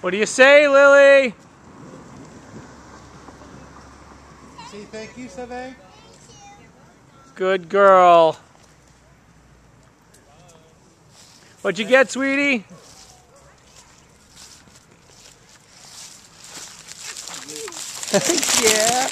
What do you say, Lily? Say thank you, Savay. Good girl. What'd you get, sweetie? yeah.